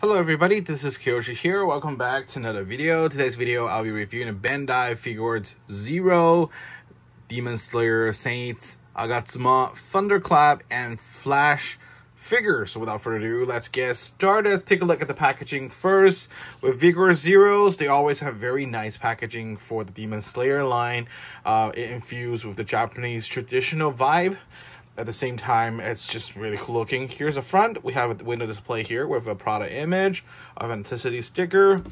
Hello everybody, this is Kiyoshi here. Welcome back to another video. Today's video, I'll be reviewing a Bandai Figuarts Zero, Demon Slayer, Zenitsu, Agatsuma, Thunderclap, and Flash figures. So without further ado, let's get started. Take a look at the packaging first. With Figuarts Zeros, they always have very nice packaging for the Demon Slayer line. Uh, it infused with the Japanese traditional vibe at the same time it's just really cool looking. Here's a front. We have a window display here with a Prada image authenticity sticker.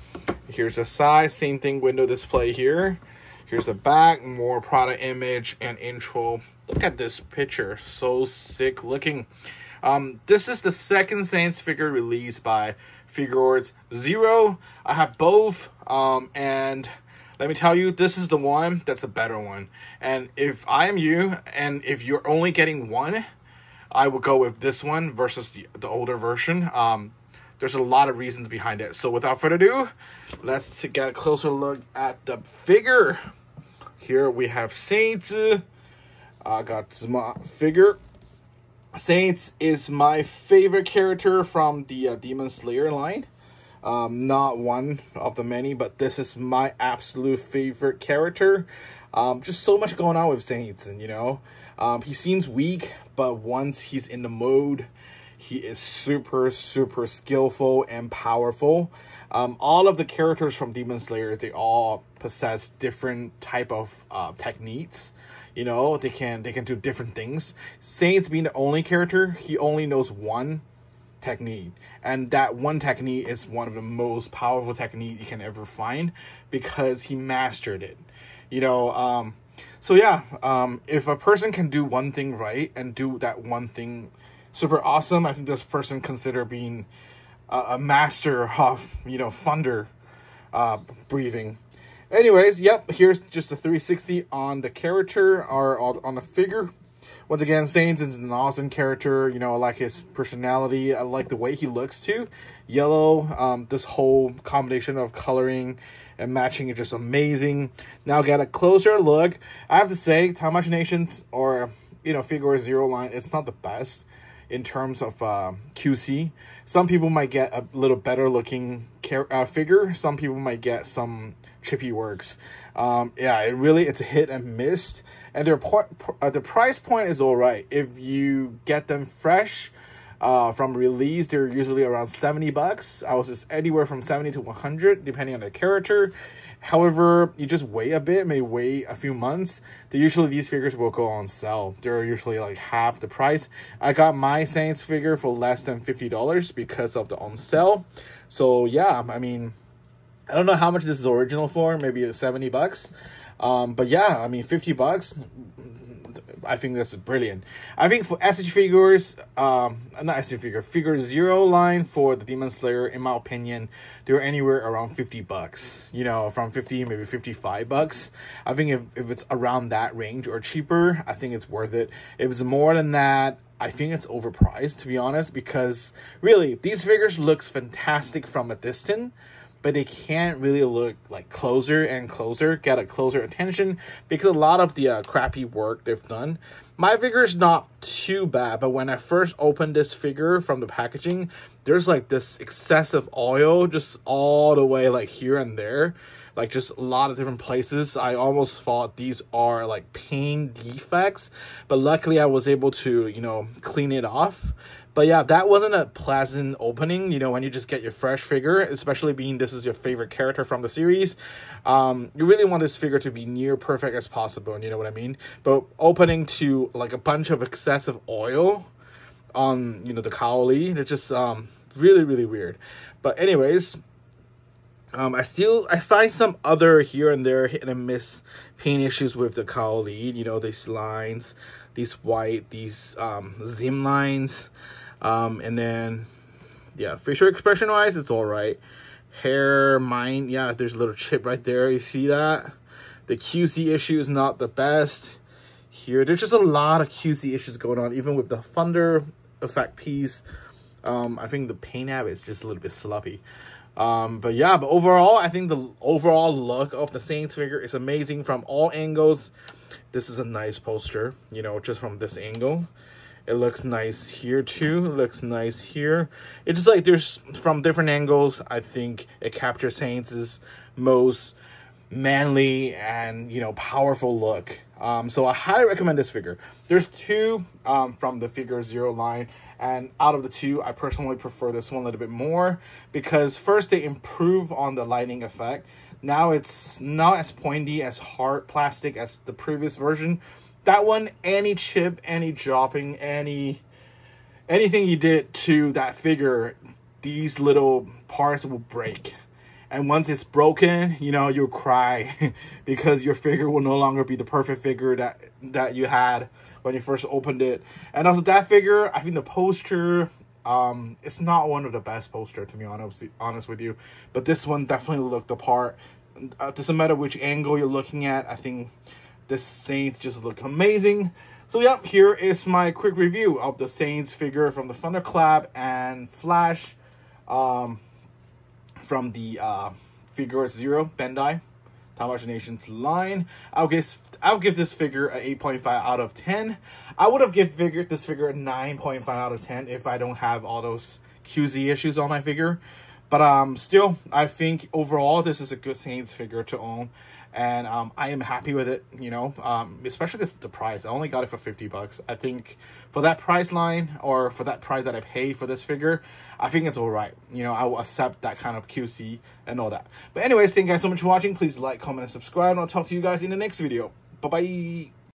Here's the side same thing window display here. Here's the back more Prada image and intro. Look at this picture so sick looking. Um this is the second Zenitsu figure released by Figuarts Zero. I have both um and let me tell you, this is the one that's the better one. And if I am you, and if you're only getting one, I would go with this one versus the, the older version. Um, there's a lot of reasons behind it. So without further ado, let's get a closer look at the figure. Here we have Zenitsu. I got my figure. Zenitsu is my favorite character from the uh, Demon Slayer line. Um, not one of the many, but this is my absolute favorite character. Um, just so much going on with Zenitsu, and you know, um, he seems weak, but once he's in the mode, he is super, super skillful and powerful. Um, all of the characters from Demon Slayer, they all possess different type of uh, techniques. You know, they can they can do different things. Zenitsu being the only character, he only knows one technique. And that one technique is one of the most powerful technique you can ever find because he mastered it. You know um so yeah um if a person can do one thing right and do that one thing super awesome i think this person consider being a, a master of you know thunder uh breathing. Anyways yep here's just a 360 on the character or on the figure once again, Zenitsu is an awesome character. You know, I like his personality. I like the way he looks too. Yellow, um, this whole combination of coloring and matching is just amazing. Now get a closer look. I have to say, Tamashii Nations or you know Figuarts Zero line, it's not the best in terms of uh, QC. Some people might get a little better looking uh, figure. Some people might get some chippy works. Um, yeah, it really it's a hit and miss. And their uh, the price point is all right. If you get them fresh uh, from release they're usually around 70 bucks. I was just anywhere from 70 to 100 depending on the character. However you just wait a bit may wait a few months. They usually these figures will go on sale. They're usually like half the price. I got my Zenitsu figure for less than 50 dollars because of the on sale. So yeah i mean i don't know how much this is original for maybe 70 bucks um, but yeah, I mean, 50 bucks, I think that's brilliant. I think for SH figures, um, not SH figure, figure zero line for the Demon Slayer, in my opinion, they're anywhere around 50 bucks, you know, from 50, maybe 55 bucks. I think if, if it's around that range or cheaper, I think it's worth it. If it's more than that, I think it's overpriced, to be honest, because really, these figures looks fantastic from a distance but they can't really look like closer and closer, get a closer attention because a lot of the uh, crappy work they've done. My figure is not too bad, but when I first opened this figure from the packaging, there's like this excessive oil just all the way like here and there like just a lot of different places. I almost thought these are like paint defects, but luckily I was able to, you know, clean it off. But yeah, that wasn't a pleasant opening, you know, when you just get your fresh figure, especially being this is your favorite character from the series. Um, you really want this figure to be near perfect as possible, and you know what I mean? But opening to like a bunch of excessive oil on, you know, the haori, it's just um, really, really weird. But anyways, um, I still I find some other here and there hit and miss paint issues with the haori. You know these lines, these white, these um, zim lines. Um, and then, yeah, facial expression wise, it's all right. Hair, mine, yeah, there's a little chip right there. You see that? The QC issue is not the best. Here, there's just a lot of QC issues going on, even with the Thunder effect piece. Um, I think the paint app is just a little bit sloppy. Um, but yeah, but overall, I think the overall look of the Zenitsu figure is amazing from all angles. This is a nice poster, you know, just from this angle It looks nice here too. It looks nice here. It's just like there's from different angles. I think it captures Zenitsu's most manly and you know powerful look. Um, so I highly recommend this figure. There's two um, from the Figuarts Zero line, and out of the two, I personally prefer this one a little bit more because first they improve on the lighting effect. Now it's not as pointy as hard plastic as the previous version. That one, any chip, any dropping, any anything you did to that figure, these little parts will break. And once it's broken, you know, you'll cry because your figure will no longer be the perfect figure that that you had when you first opened it. And also that figure, I think the poster, um, it's not one of the best poster to be honest, honest with you. But this one definitely looked the part. Uh, doesn't matter which angle you're looking at. I think this Zenitsu just look amazing. So yeah, here is my quick review of the Zenitsu figure from the Thunderclap and Flash. Um, from the uh, Figuarts Zero Bandai Tamashii Nations line. I'll give I'll give this figure a 8.5 out of 10. I would have give figure this figure a 9.5 out of 10 if I don't have all those QC issues on my figure. But um, still, I think overall this is a good Zenitsu figure to own and um, I am happy with it. You know, um, especially the, the price. I only got it for fifty bucks. I think for that price line or for that price that I paid for this figure, I think it's all right. You know, I will accept that kind of QC and all that. But anyways, thank you guys so much for watching. Please like, comment, and subscribe, and I'll talk to you guys in the next video. Bye bye.